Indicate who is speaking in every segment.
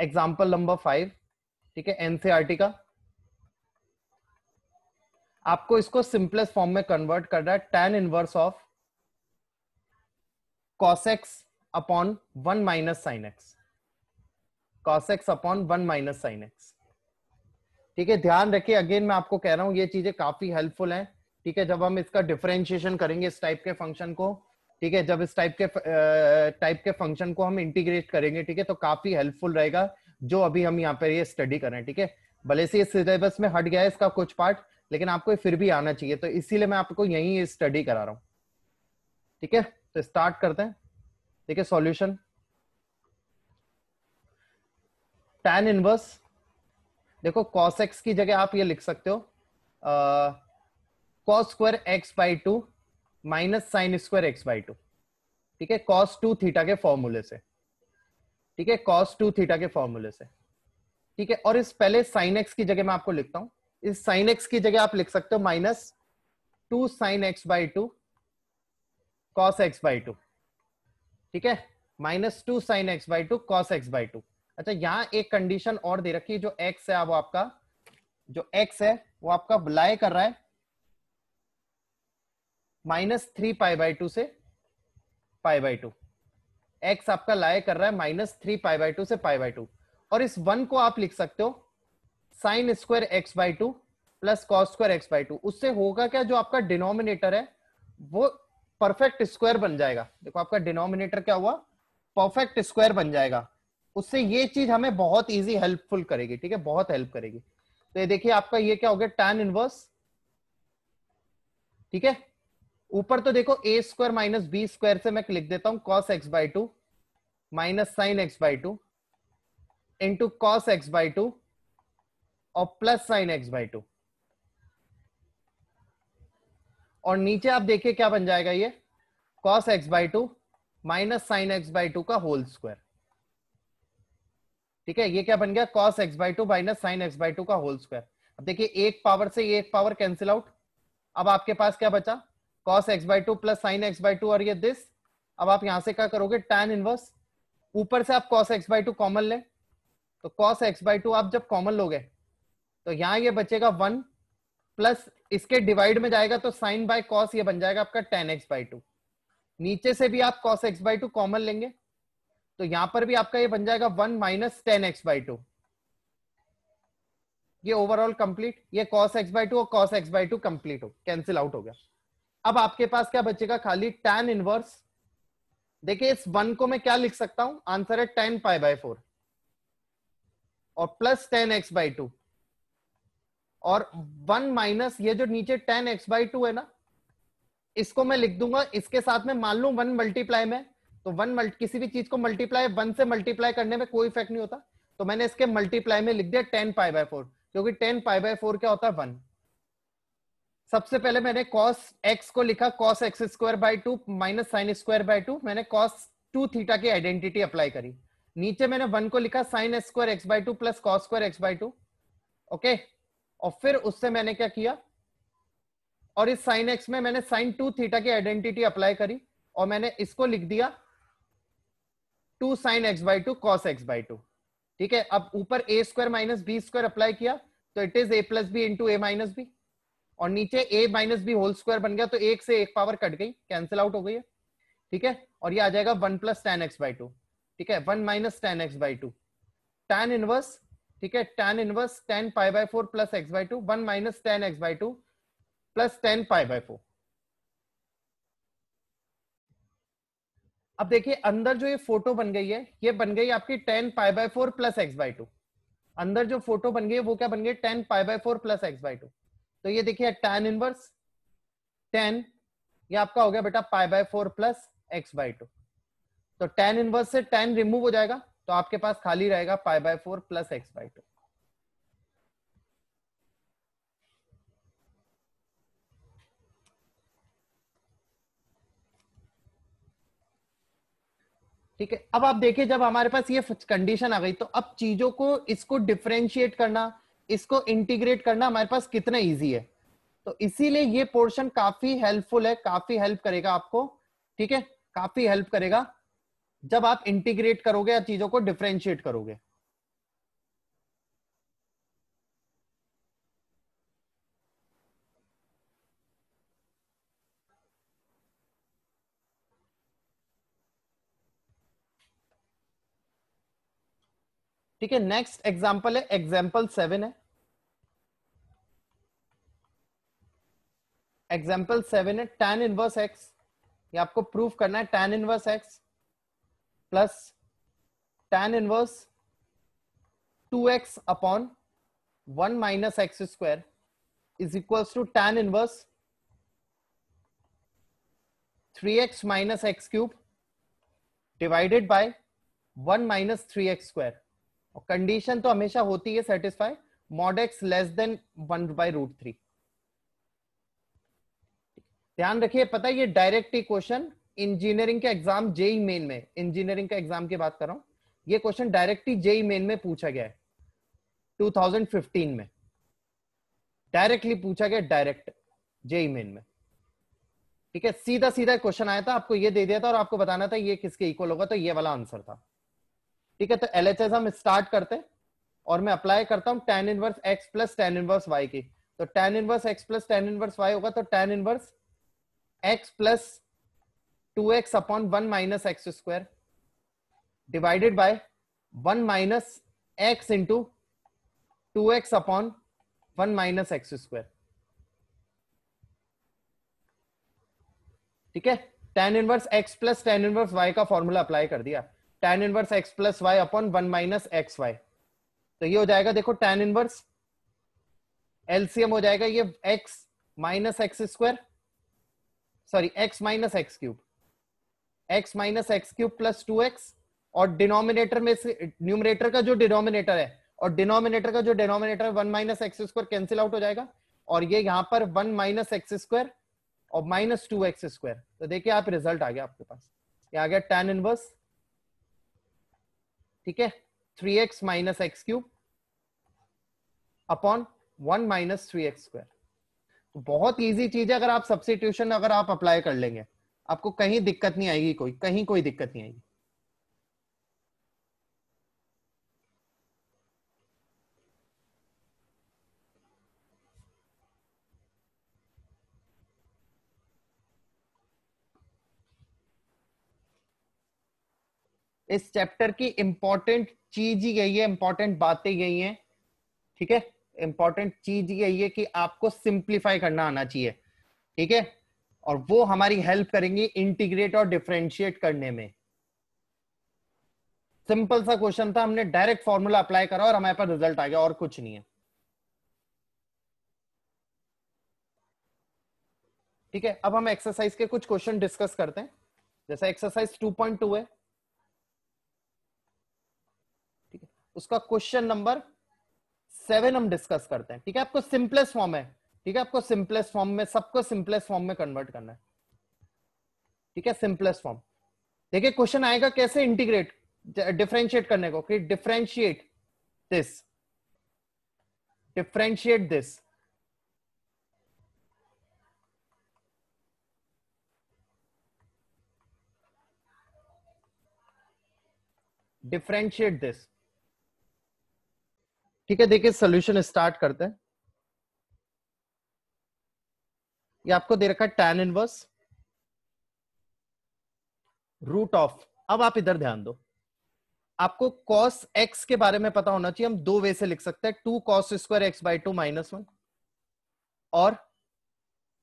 Speaker 1: Example number five ठीक है NCERT का। आपको इसको सिंपलेस्ट फॉर्म में कन्वर्ट करना है tan inverse of cos x upon one minus sine x cos x upon one minus sine x ठीक है, ध्यान रखिए अगेन मैं आपको कह रहा हूँ, ये चीज़ें काफ़ी हेल्पफुल हैं। ठीक है, जब हम इसका डिफ्रेंशिएशन करेंगे, इस टाइप के फ़ंक्शन को ठीक है, जब इस टाइप के टाइप के फ़ंक्शन को हम इंटीग्रेट करेंगे, ठीक है तो काफ़ी हेल्पफुल रहेगा, जो अभी हम यहाँ पर ये स्टडी कर रहे हैं, ठीक है। भले से सिलेबस में हट गया है इसका कुछ पार्ट लेकिन आपको फिर भी आना चाहिए तो इसीलिए मैं आपको यही स्टडी करा रहा हूँ। ठीक है तो स्टार्ट करते हैं। ठीक है सॉल्यूशन टैन इनवर्स देखो कॉस एक्स की जगह आप ये लिख सकते हो cos square x by two minus sine square x by two, ठीक है? कॉस टू थीटा के फॉर्मूले से, ठीक है? कॉस टू थीटा के फॉर्मूले से, ठीक है? और इस पहले साइन एक्स की जगह मैं आपको लिखता हूँ। इस साइन एक्स की जगह आप लिख सकते हो minus two sine x by two cos x by two, ठीक है? Minus two sine x by two cos x by two. अच्छा यहाँ एक कंडीशन और दे रखी है, जो एक्स है, वो आपका, जो एक्स है, वो आपका बुलाए कर रहा है minus three pi by two से पाई बाई टू। एक्स आपका लाए कर रहा है minus three pi by two से पाई बाई टू। और इस वन को आप लिख सकते हो sine square x by two plus cos square x by two. उससे होगा क्या? जो आपका डिनोमिनेटर है, वो परफेक्ट स्क्वायर बन जाएगा। देखो आपका डिनोमिनेटर क्या हुआ? परफेक्ट स्क्वायर बन जाएगा। उससे ये चीज़ हमें बहुत इजी हेल्पफुल करेगी, ठीक है? बहुत हेल्प करेगी। तो ये देखिए आपका ये क्या हो गया? टैन इनवर्स ठीक है? ऊपर तो देखो A square minus B square से मैं लिख देता हूँ cos x by two minus sine x by two into cos x by two और plus sine x by two और नीचे आप देखिए क्या बन जाएगा ये? Cos x by two minus sine x by two का होल स्क्वायर ठीक है? ये क्या बन गया? Cos x by two minus sine x by two का होल स्क्वायर अब देखिए, एक पावर से एक पावर कैंसिल आउट अब आपके पास क्या बचा? Cos x by two plus sine x by two और ये दिस अब आप यहाँ से क्या करोगे? टैन इनवर्स ऊपर से आप cos x by two common ले। तो कॉस एक्स बाई टू आप जब कॉमन लोगे तो यहाँ ये बचेगा वन प्लस इसके डिवाइड में जाएगा तो साइन बाय कॉस ये बन जाएगा आपका टेन एक्स बाई टू नीचे से भी आप cos x by two common लेंगे तो यहाँ पर भी आपका ये बन जाएगा one minus tan x by two ये ओवरऑल कंप्लीट ये कॉस एक्स बाई टू और cos x by two complete हो कैंसिल आउट हो गया। अब आपके पास क्या बचेगा खाली टेन इनवर्स देखिए, इस वन को मैं क्या लिख सकता हूँ? आंसर है टेन पाई बाय फोर और plus tan x by two और वन माइनस ये जो नीचे टेन एक्स बाई टू है ना, इसको मैं लिख दूँगा। इसके साथ में मान लू वन मल्टीप्लाई में तो वन मल्टी किसी भी चीज़ को मल्टीप्लाई वन से मल्टीप्लाई करने में कोई इफ़ेक्ट नहीं होता। तो मैंने इसके मल्टीप्लाई में लिख दिया टेन पाई बाय फोर क्योंकि टेन पाई बाय फोर क्या होता है? वन सबसे पहले मैंने कॉस एक्स को लिखा cos x square by two minus sine square by two मैंने कॉस टू थीटा की आइडेंटिटी अप्लाई करी। नीचे मैंने वन को लिखा sine square x by two plus cos square x by two okay और फिर उससे मैंने क्या किया? और इस साइन एक्स में मैंने साइन टू थीटा की आइडेंटिटी अप्लाई करी, और मैंने इसको लिख दिया two sine x by two cos x by two ठीक है? अब ऊपर A square minus B square apply किया तो it is A plus B into A minus B और नीचे A minus B whole square बन गया तो एक से एक पावर कट गई कैंसिल आउट हो गई है। ठीक है? और ये आ जाएगा one plus tan x by two ठीक है? One minus tan x by two tan inverse ठीक है? Tan inverse tan pi by four plus x by two one minus tan x by two plus tan pi by four अब देखिए, अंदर जो ये photo बन गई है, ये बन गई आपकी tan pi by four plus x by two अंदर जो फ़ोटो बन गई है, वो क्या बन गई? Tan pi by four plus x by two तो ये देखिए टेन इनवर्स टेन ये आपका हो गया बेटा pi by four plus x by two तो टेन इनवर्स से टेन रिमूव हो जाएगा तो आपके पास खाली रहेगा pi by four plus x by two ठीक है, अब आप देखिए जब हमारे पास ये कंडीशन आ गई तो अब चीज़ों को, इसको डिफ्रेंशिएट करना इसको इंटीग्रेट करना हमारे पास कितना इजी है। तो इसीलिए ये पोर्शन काफ़ी हेल्पफुल है, काफ़ी हेल्प करेगा आपको, ठीक है? काफ़ी हेल्प करेगा। जब आप इंटीग्रेट करोगे या चीज़ों को डिफ्रेंशिएट करोगे। ठीक है नेक्स्ट एग्जांपल है एग्जांपल सेवन है। एग्ज़ाम्पल सेवन है टेन इनवर्स एक्स ये आपको प्रूफ करना है tan inverse x plus tan inverse two x upon one minus x square two tan inverse three x minus x cube divided by one minus three x square और condition तो हमेशा होती है satisfy mod x less than one by root three ध्यान रखिए, पता है ये डायरेक्ट ही क्वेश्चन इंजीनियरिंग के एग्ज़ाम जेई मेन में इंजीनियरिंग का एग्ज़ाम की बात कर रहा हूँ, ये क्वेश्चन डायरेक्ट ही जेई मेन में पूछा गया है 2015 में। डायरेक्टली पूछा गया डायरेक्ट जेई मेन में। ठीक है सीधा सीधा क्वेश्चन आया था, आपको ये दे दिया था और आपको बताना था ये किसके इक्वल होगा तो ये वाला आंसर था। ठीक है तो एलएचएस हम स्टार्ट करते हैं और मैं अप्लाई करता हूँ tan inverse x plus tan inverse y की। तो tan inverse x plus tan inverse y होगा तो tan inverse two x upon one minus x square divided by one minus x into two x upon one minus x square ठीक है? Tan inverse x plus tan inverse y का formula apply कर दिया। Tan inverse x plus y upon one minus x y तो ये हो जाएगा, देखो टेन इनवर्स एलसीएम हो जाएगा, ये x minus x square sorry x minus x cube x minus x cube plus two x और डिनोमिनेटर में से न्यूमरेटर का जो डिनोमिनेटर है, और डिनोमिनेटर का जो denominator one minus x square cancel out हो जाएगा। और ये यहाँ पर वन माइनस एक्स स्क्वायर और माइनस टू एक्स स्क्वायर तो देखिए आप रिज़ल्ट आ गया आपके पास। ये आ गया टेन इनवर्स ठीक है? Three x minus x cube upon one minus three x square बहुत इजी चीज़ है, अगर आप सब्सिट्यूशन अगर आप अप्लाई कर लेंगे, आपको कहीं दिक्कत नहीं आएगी कोई, कहीं कोई दिक्कत नहीं आएगी। इस चैप्टर की इंपॉर्टेंट चीज़ ही यही है इंपॉर्टेंट बातें यही हैं, ठीक है? इंपॉर्टेंट चीज़ यही है कि आपको सिंप्लीफाई करना आना चाहिए, ठीक है? और वो हमारी हेल्प करेंगे इंटीग्रेट और डिफ्रेंशिएट करने में। सिंपल सा क्वेश्चन था, हमने डायरेक्ट फॉर्मूला अप्लाई करा और हमारे पास रिज़ल्ट आ गया, और कुछ नहीं है। ठीक है, अब हम एक्सरसाइज के कुछ क्वेश्चन डिस्कस करते हैं। जैसा एक्सरसाइज 2.2 है, ठीक है? उसका क्वेश्चन नंबर सेवन हम डिस्कस करते हैं, ठीक है? आपको सिंपलेस्ट फॉर्म है, ठीक है? आपको सिंपलेस्ट फॉर्म में, सबको सिंपलेस्ट फॉर्म में कन्वर्ट करना है, ठीक है? सिंपलेस्ट फॉर्म देखिए क्वेश्चन आएगा कैसे इंटीग्रेट डिफ्रेंशिएट करने को, कि differentiate this differentiate this differentiate this ठीक है, देखिए सोल्यूशन स्टार्ट करते हैं। ये आपको दे रखा है टैन इनवर्स रूट ऑफ़ अब आप इधर ध्यान दो। आपको कॉस एक्स के बारे में पता होना चाहिए, हम दो वे से लिख सकते हैं। Two cos square x by two minus one और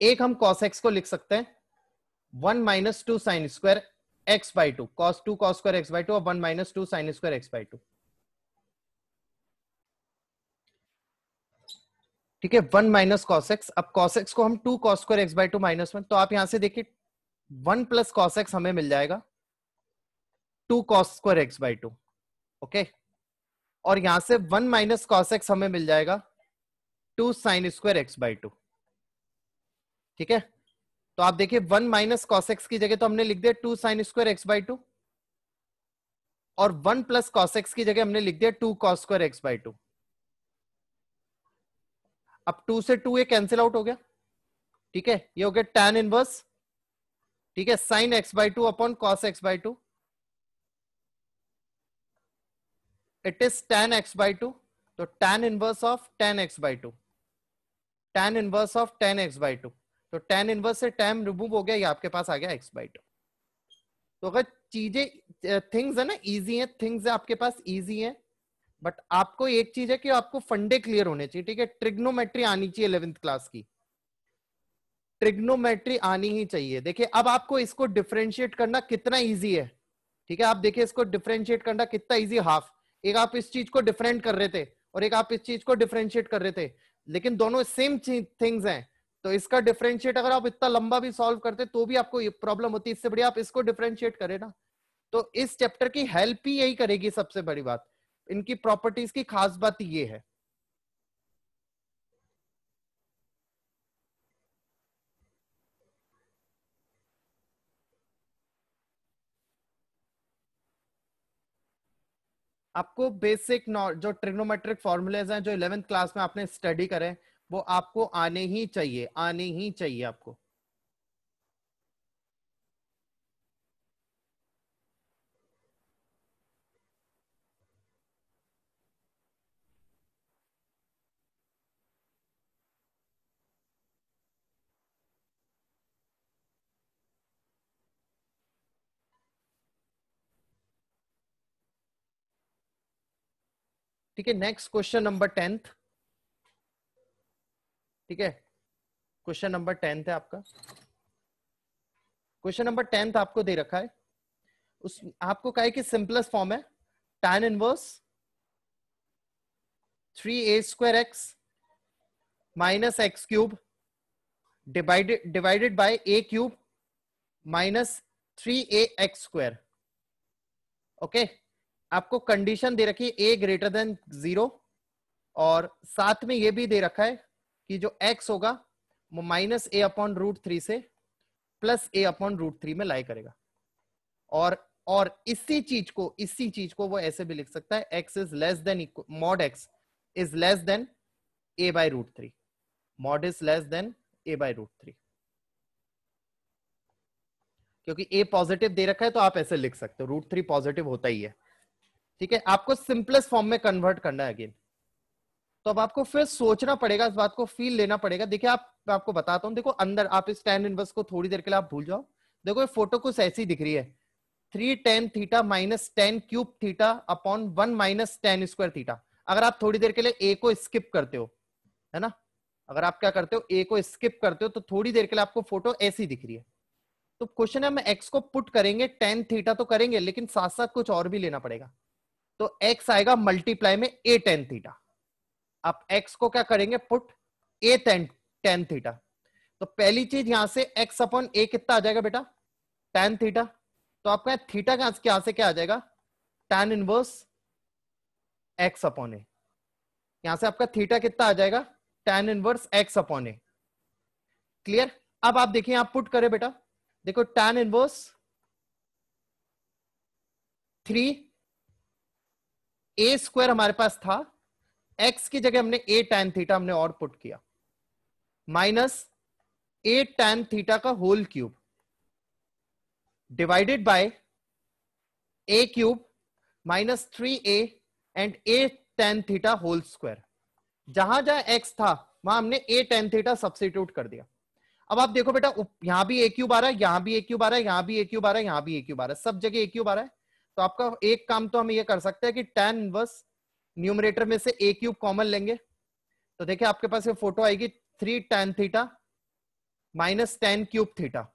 Speaker 1: एक हम कॉस एक्स को लिख सकते हैं। One minus two sine square x by two cos two cos square x by two और one minus two sine square x by two ठीक है, वन माइनस कॉस एक्स अब कॉस एक्स को हम two cos square x by two minus one तो आप यहाँ से देखिए वन प्लस कॉस एक्स हमें मिल जाएगा two cos square x by two okay और यहाँ से वन माइनस कॉस एक्स हमें मिल जाएगा two sine square x by two ठीक है? तो आप देखिए वन माइनस कॉस एक्स की जगह तो हमने लिख दिया two sine square x by two और वन प्लस कॉस एक्स की जगह हमने लिख दिया two cos square x by two अब टू से टू ये कैंसिल आउट हो गया। ठीक है? ये हो गया टेन इनवर्स ठीक है? Sine x by two upon cos x by two it is tan x by two तो tan inverse of tan x by two tan inverse of tan x by two तो tan inverse से tan remove हो गया। ये आपके पास आ गया x by two तो अगर चीज़ें थिंग्स है ना इजी है थिंग्स आपके पास इजी है बट आपको एक चीज़ है कि आपको फंडे क्लियर होने चाहिए, ठीक है? ट्रिग्नोमेट्री आनी चाहिए इलेवेंथ क्लास की। ट्रिग्नोमेट्री आनी ही चाहिए। देखिए, अब आपको इसको डिफ्रेंशिएट करना कितना इजी है, ठीक है? आप देखिए, इसको डिफ्रेंशिएट करना कितना इजी हाफ़ एक आप इस चीज़ को डिफरेंट कर रहे थे और एक आप इस चीज़ को डिफ्रेंशिएट कर रहे थे, लेकिन दोनों सेम थिंग्स हैं। तो इसका डिफ्रेंशिएट अगर आप इतना लंबा भी सॉल्व करते तो भी आपको प्रॉब्लम होती। इससे बढ़िया आप इसको डिफ्रेंशिएट करें ना। तो इस चैप्टर की हेल्प ही यही करेगी सबसे बड़ी बात। इनकी प्रॉपर्टीज़ की खास बात ये है। आपको बेसिक जो ट्रिग्नोमेट्रिक फॉर्मूलेज हैं, जो इलेवेंथ क्लास में आपने स्टडी करें, वो आपको आने ही चाहिए, आने ही चाहिए आपको। ठीक है नेक्स्ट क्वेश्चन नंबर टेंथ ठीक है क्वेश्चन नंबर टेंथ है आपका। क्वेश्चन नंबर टेंथ आपको दे रखा है। उस, आपको कहा कि सिंपलेस्ट फॉर्म है। Tan inverse three a square x minus x cube divided divided by a cube minus three a x square okay आपको कंडीशन दे रखी है ए ग्रेटर देन ज़ीरो और साथ में ये भी दे रखा है कि जो x होगा, वो minus a upon root three से plus a upon root three में लाई करेगा। और और इसी चीज़ को, इसी चीज़ को वो ऐसे भी लिख सकता है, x is less than mod x is less than a by root three mod is less than a by root three क्योंकि a पॉजिटिव दे रखा है तो आप ऐसे लिख सकते हो रूट थ्री पॉजिटिव होता ही है। ठीक है? आपको सिंपलेस्ट फॉर्म में कन्वर्ट करना है अगेन तो अब आपको फिर सोचना पड़ेगा, इस बात को फील लेना पड़ेगा। देखिए, आप, मैं आपको बताता हूँ। देखो, अंदर आप इस टेन इनवर्स को थोड़ी देर के लिए आप भूल जाओ। देखो, ये फ़ोटो कुछ ऐसी दिख रही है। Three tan theta minus tan cube theta upon one minus tan square theta अगर आप थोड़ी देर के लिए ए को स्किप करते हो, है ना? अगर आप क्या करते हो ए को स्किप करते हो तो थोड़ी देर के लिए आपको फ़ोटो ऐसी दिख रही है। तो क्वेश्चन है, हम एक्स को पुट करेंगे टेन थीटा तो करेंगे, लेकिन साथ साथ कुछ और भी लेना पड़ेगा। तो x आएगा मल्टीप्लाई में ए टेन थीटा आप x को क्या करेंगे? Put a tan tan theta तो पहली चीज़ यहाँ से x अपॉन ए कितना आ जाएगा बेटा? टेन थीटा तो आपका थीटा क्या से क्या आ जाएगा? Tan inverse x upon a यहाँ से आपका थीटा कितना आ जाएगा? Tan inverse x upon a clear अब आप देखिए आप पुट करें बेटा। देखो tan inverse three a square हमारे पास था एक्स की जगह हमने ए टैन थीटा हमने और पुट किया। माइनस ए टेन थीटा का whole cube divided by a cube minus three a and a tan theta whole square जहाँ जहाँ एक्स था, वहाँ हमने ए टेन थीटा सब्सिट्यूट कर दिया। अब आप देखो बेटा यहाँ भी ए क्यूब आ रहा है, यहाँ भी ए क्यूब आ रहा है, यहाँ भी ए क्यूब आ रहा है, यहाँ भी ए क्यूब आ रहा है। सब जगह ए क्यूब आ रहा है। तो आपका एक काम तो हम ये कर सकते हैं कि टेन इनवर्स न्यूमरेटर में से ए क्यूब कॉमन लेंगे। तो देखिए, आपके पास ये फ़ोटो आएगी three tan theta minus tan cube theta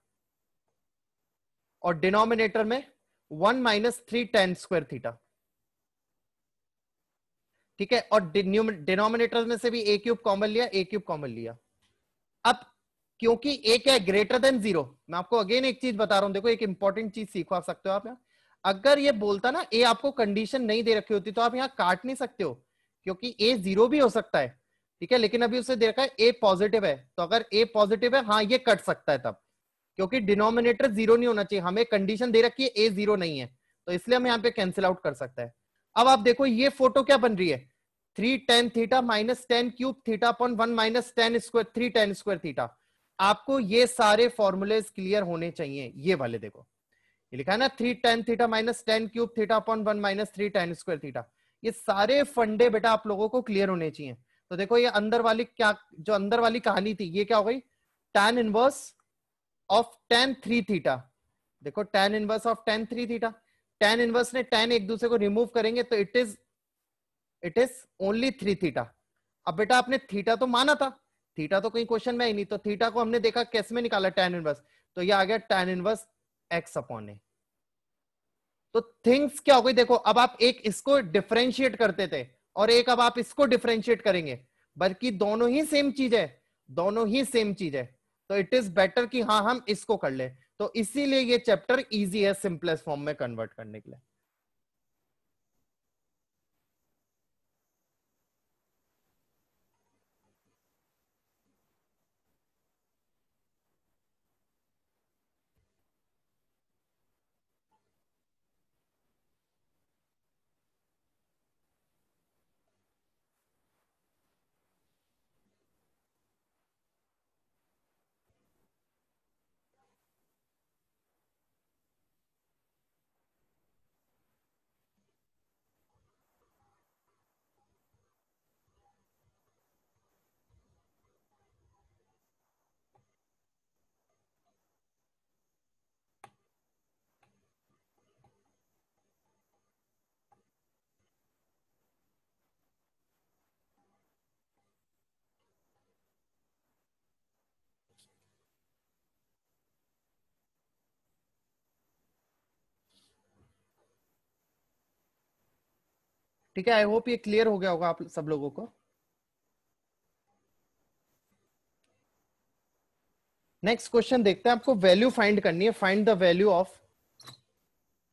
Speaker 1: और डिनोमिनेटर में one minus three tan square theta ठीक है, और डिनोमिनेटर में से भी ए क्यूब कॉमन लिया ए क्यूब कॉमन लिया। अब, क्योंकि ए क्या है ग्रेटर देन ज़ीरो मैं आपको अगेन एक चीज़ बता रहा हूँ, देखो, एक इंपॉर्टेंट चीज़ सीखो, आप सकते हो आप यहाँ। अगर ये बोलता ना, ए, आपको कंडीशन नहीं दे रखी होती तो आप यहाँ काट नहीं सकते हो, क्योंकि ए ज़ीरो भी हो सकता है, ठीक है? लेकिन अभी उसे दे रखा है ए पॉजिटिव है तो अगर ए पॉजिटिव है हाँ ये कट सकता है तब, क्योंकि डिनोमिनेटर ज़ीरो नहीं होना चाहिए। हमें कंडीशन दे रखी है ए ज़ीरो नहीं है तो इसलिए हम यहाँ पे कैंसिल आउट कर सकता है। अब आप देखो, ये फ़ोटो क्या बन रही है? Three tan theta minus tan cube theta upon one minus tan square three tan square theta आपको ये सारे फॉर्मुलेज क्लियर होने चाहिए, ये वाले देखो। ये लिखा है ना three tan theta minus tan cube theta upon one minus three tan square theta ये सारे फंडे बेटा आप लोगों को क्लियर होने चाहिए। तो देखो ये अंदर वाली क्या, जो अंदर वाली कहानी थी, ये क्या हो गई? Tan inverse of tan three theta देखो tan inverse of tan three theta tan inverse ने टेन एक दूसरे को रिमूव करेंगे तो it is it is only three theta अब बेटा आपने थीटा तो माना था। थीटा तो कहीं क्वेश्चन में ही नहीं। तो थीटा को हमने देखा, कैसे में निकाला टेन इनवर्स तो ये आ गया tan inverse x upon a तो थिंग्स क्या हो गई? देखो, अब आप एक इसको डिफ्रेंशिएट करते थे और एक अब आप इसको डिफ्रेंशिएट करेंगे। बल्कि दोनों ही सेम चीज़ है। दोनों ही सेम चीज़ है। तो इट इज़ बेटर कि हाँ हम इसको कर ले। तो इसीलिए ये चैप्टर इजी है सिंपलेस्ट फॉर्म में कन्वर्ट करने के लिए। ठीक है आई होप ये क्लियर हो गया होगा आप सब लोगों को। नेक्स्ट क्वेश्चन देखते हैं, आपको वैल्यू फाइंड करनी है। फाइंड द वैल्यू ऑफ़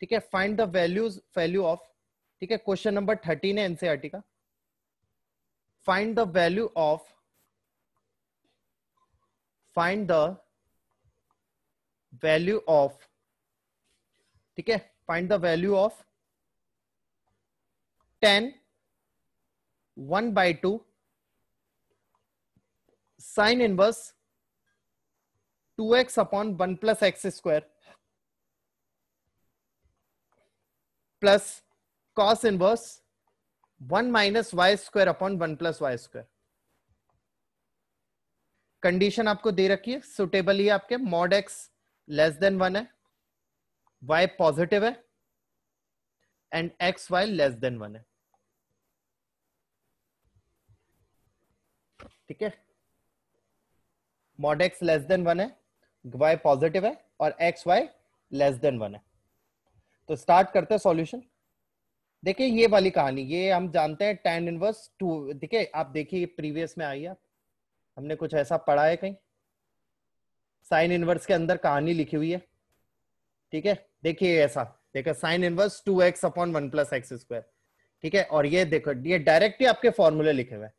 Speaker 1: ठीक है find the values value of ठीक है क्वेश्चन नंबर थर्टीन है एनसीआरटी का। Find the value of find the value of ठीक है find the value of 10 1 by 2 sine inverse 2x upon 1 plus x square plus cos inverse 1 minus y square upon 1 plus y square condition आपको दे रखी है suitable ही आपके mod x less than one है y positive है and x y less than one है ठीक है? Mod x less than one है वाई पॉजिटिव है और x y less than one है। तो स्टार्ट करते हैं सॉल्यूशन देखिए, ये वाली कहानी, ये हम जानते हैं टेन इनवर्स टू देखिए आप देखिए प्रीवियस में आई आप हमने कुछ ऐसा पढ़ा है कहीं? साइन इनवर्स के अंदर कहानी लिखी हुई है। ठीक है? देखिए ऐसा। देखो sine inverse two x upon one plus x square ठीक है? और ये देखो, ये डायरेक्ट ही आपके फॉर्मूले लिखे हुए हैं।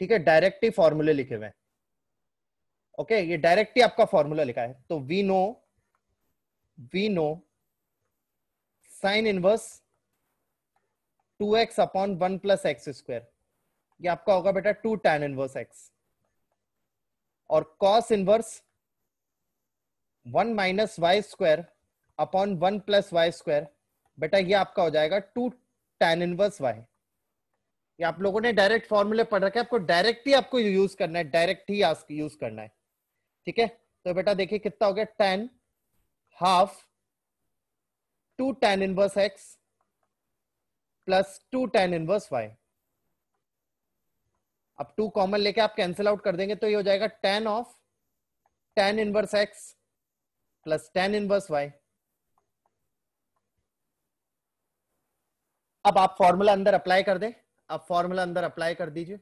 Speaker 1: ठीक है डायरेक्ट ही फॉर्मूले लिखे हुए हैं। ओके ये डायरेक्ट ही आपका फॉर्मूला लिखा है। तो we know we know sine inverse two x upon one plus x square ये आपका होगा बेटा टू टेन इनवर्स एक्स और cos inverse one minus y square upon one plus y square बेटा ये आपका हो जाएगा टू टेन इनवर्स वाई ये आप लोगों ने डायरेक्ट फॉर्मूले पढ़ रखे आपको डायरेक्ट ही आपको यूज़ करना है डायरेक्ट ही यूज़ करना है। ठीक है? तो बेटा देखिए कितना हो गया tan half two tan inverse x plus two tan inverse y अब टू कॉमन लेके आप कैंसिल आउट कर देंगे तो ये हो जाएगा tan of tan inverse x plus tan inverse y अब आप फॉर्मूला अंदर अप्लाई कर दें। अब फॉर्मूला अंदर अप्लाई कर दीजिए।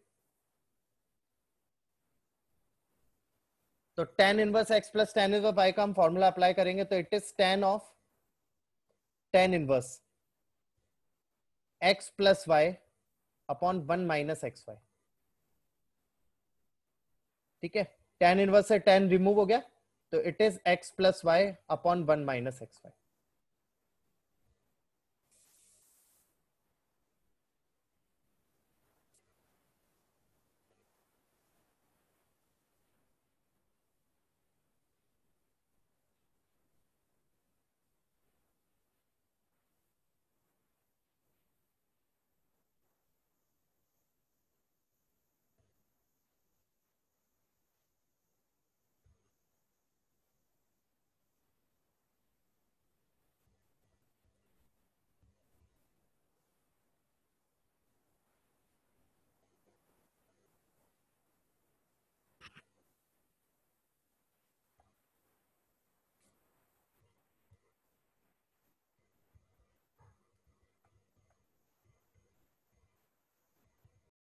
Speaker 1: तो tan inverse x plus tan inverse y का हम फॉर्मूला अप्लाई करेंगे तो it is tan of tan inverse x plus y upon one minus x y ठीक है? टेन इनवर्स से टेन रिमूव हो गया तो it is x plus y upon one minus x y